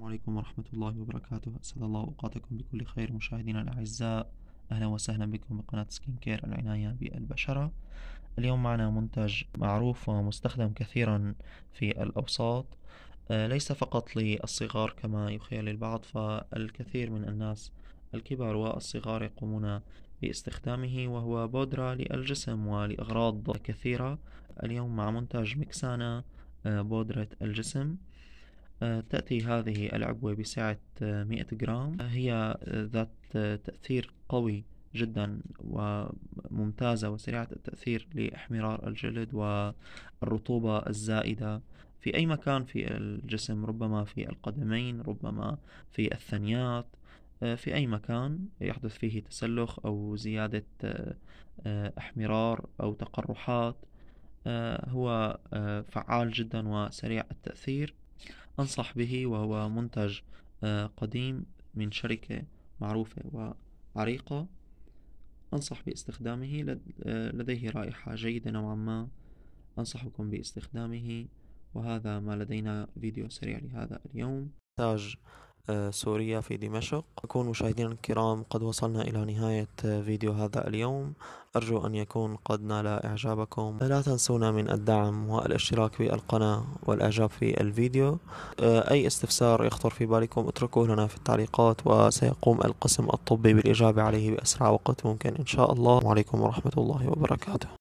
السلام عليكم ورحمة الله وبركاته. أسعد الله أوقاتكم بكل خير. مشاهدينا الأعزاء أهلا وسهلا بكم بقناة skin care العناية بالبشرة. اليوم معنا منتج معروف ومستخدم كثيرا في الأوساط. آه، ليس فقط للصغار كما يخيل البعض فالكثير من الناس الكبار والصغار يقومون باستخدامه وهو بودرة للجسم ولأغراض كثيرة. اليوم مع منتج مكسانا آه، بودرة الجسم. تأتي هذه العبوة بسعة آه، مئة جرام. هي ذات تأثير قوي جدا وممتازة وسريعة التأثير لإحمرار الجلد والرطوبة الزائدة في أي مكان في الجسم ربما في القدمين ربما في الثنيات آه، في أي مكان يحدث فيه تسلخ أو زيادة إحمرار أو تقرحات. هو فعال جدا وسريع التأثير. أنصح به وهو منتج آه، قديم من شركة معروفة وعريقة. أنصح باستخدامه آه، لديه رائحة جيدة نوعا ما. أنصحكم باستخدامه وهذا ما لدينا فيديو سريع لهذا اليوم. سوريا في دمشق. أكون مشاهدينا الكرام قد وصلنا إلى نهاية آه، فيديو هذا اليوم. أرجو أن يكون قد نال إعجابكم. لا تنسونا من الدعم والاشتراك في القناة والإعجاب في الفيديو. آه، أي استفسار يخطر في بالكم اتركوه لنا في التعليقات وسيقوم القسم الطبي بالإجابة عليه بأسرع وقت ممكن إن شاء الله. وعليكم ورحمة الله وبركاته.